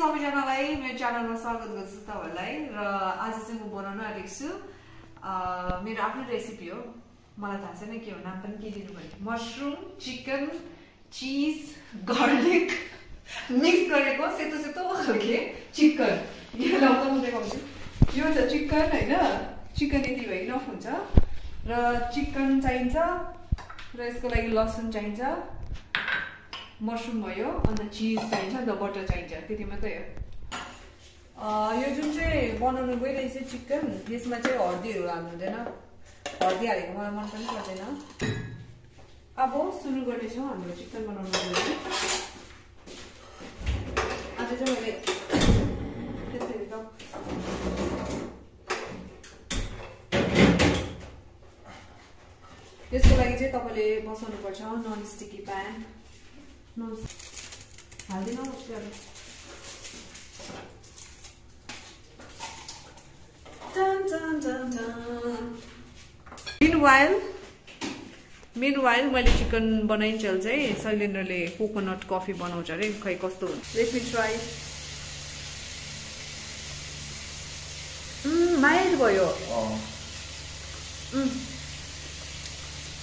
सबैजनालाई मेरो च्यानलमा स्वागत गर्छु तपाईँहरूलाई र आज चाहिँ म बनाउन आँटेको छु मेरो आफ्नो रेसिपी हो। मलाई थाहा छैन के हो नाम पनि के दिनु भने mushroom chicken cheese garlic mix गरेको सेतो सेतो खालके चिकन यो म देखाउँछु यो छ चिकन होइन चिकन यति भए इनफ हुन्छ। र चिकन चाहिन्छ र यसको लागि लसुन चाहिन्छ। मसरुम भयो अन्त चिज चाहिन्छ अन्त बटर चाहिन्छ। त्यति मात्रै हो। यो जुन चाहिँ बनाउनु गइरहेछ चिकन यसमा चाहिँ हर्दीहरू हाल्नु हुँदैन हर्दी हालेको मलाई मन पनि पर्दैन। अब सुरु गर्नेछौँ हाम्रो चिकन बनाउनु आज चाहिँ मैले त्यसरी त यसको लागि चाहिँ तपाईँले बसाउनुपर्छ नन स्टिकी प्यान। हाल्दिनँ उसले अब Dun, dun, dun, dun. Meanwhile, meanwhile मैले चिकन बनाइन्जेल चाहिँ शैलेन्द्रले कोकोनट कफी बनाउँछ अरे खै कस्तो हुन्छ? लेट मी ट्राई माइल्ड भयो। उम्.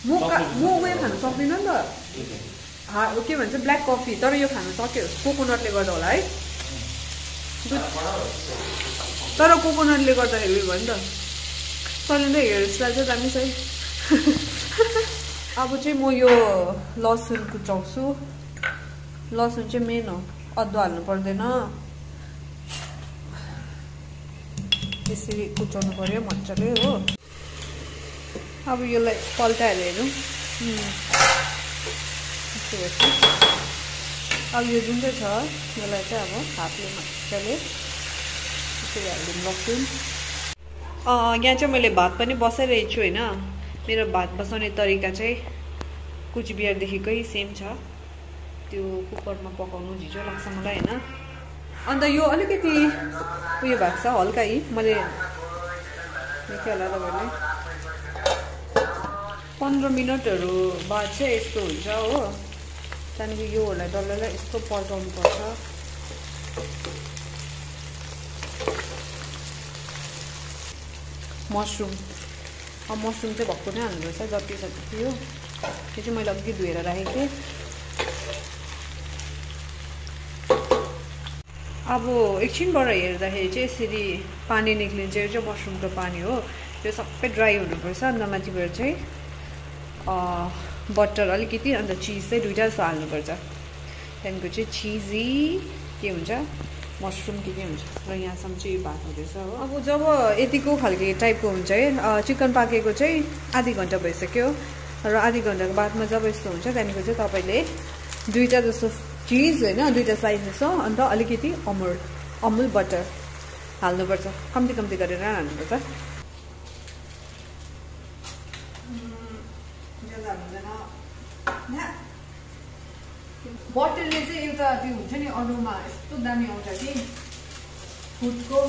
म उयो खानु सक्दिनँ नि त। हा। के भन्छ ब्ल्याक कफी तर यो खानु सक्यो। कोकोनटले गर्दा होला है? तर कोकोनटले गर्दाखेरि उयो भयो नि त। शैलेन्द्र हेयर स्टाइल चाहिँ दामी छ है। अब चाहिँ म यो लसुन कुचाउँछु। लसुन चाहिँ मेन हो। अदुवा हाल्नु पर्दैन। यसरी कुचाउनु पऱ्यो मजाले हो। अब यसलाई पल्टाएर हेरौँ। हेर्छु अब यो जुन चाहिँ छ यसलाई चाहिँ अब हातले मजाले यसरी हालिदिनु अँ, यहाँ चाहिँ मैले भात पनि बसाइरहेको छु होइन? मेरो भात बसाउने तरिका चाहिँ कुचबिहारदेखिकै सेम छ। त्यो कुकरमा पकाउनु झिजो लाग्छ मलाई होइन? अन्त यो अलिकति उयो भएको छ हल्का है मैले देख्यो होला तपाईँले। पन्ध्र मिनटहरू बाद चाहिँ यस्तो हुन्छ हो। त्यहाँदेखि योहरूलाई डल्लै यस्तो पल्टाउनु पर्छ। मसरुम। अब मसरुम चाहिँ भक्कु नै हाल्नुपर्छ जति छ त्यति हो। त्यो चाहिँ मैले अघि धोएर राखेको थिएँ। अब एकछिनबाट हेर्दाखेरि चाहिँ यसरी पानी निक्लिन्छ यो चाहिँ मसरुमको पानी हो। यो सबै ड्राई हुनुपर्छ अन्त माथिबाट चाहिँ बटर अलिकति अन्त चिज चाहिँ दुइटा जस्तो हाल्नुपर्छ। त्यहाँदेखिको चाहिँ चिजी के हुन्छ? मसरुम के के हुन्छ? र यहाँसम्म चाहिँ यो भात हुँदैछ हो। अब जब यतिको खालको टाइपको हुन्छ है चिकन पाकेको चाहिँ आधी घन्टा भइसक्यो। र आधी घन्टाको बादमा जब यस्तो हुन्छ त्यहाँदेखिको चाहिँ तपाईँले दुइटा जस्तो चिज होइन दुइटा स्लाइस जस्तो अन्त अलिकति अमुल अमुल बटर हाल्नुपर्छ। कम्ती कम्ती गरेर हाल्नुपर्छ। हुन्छ नि अनुमा यस्तो दामी आउँछ कि। फुडको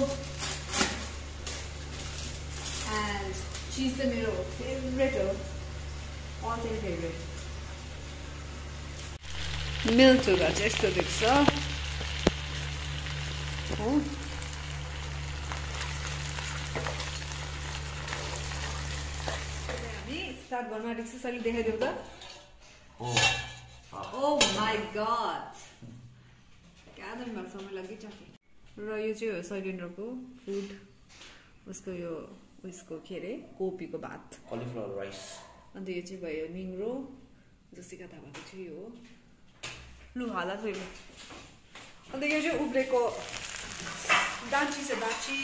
एन्ड चिज चाहिँ मेरो हो all time favourite milk sugar चाहिँ यस्तो स्टार्ट र यो चाहिँ हो फुड उसको यो उयसको के अरे कोपीको भात। कलिफ्लावर राइस अन्त यो चाहिँ भयो निङ्रो जसिका थापाको चाहिँ यो। हो लु हाला लु अन्त यो चाहिँ उब्रेको दाची छ दाची।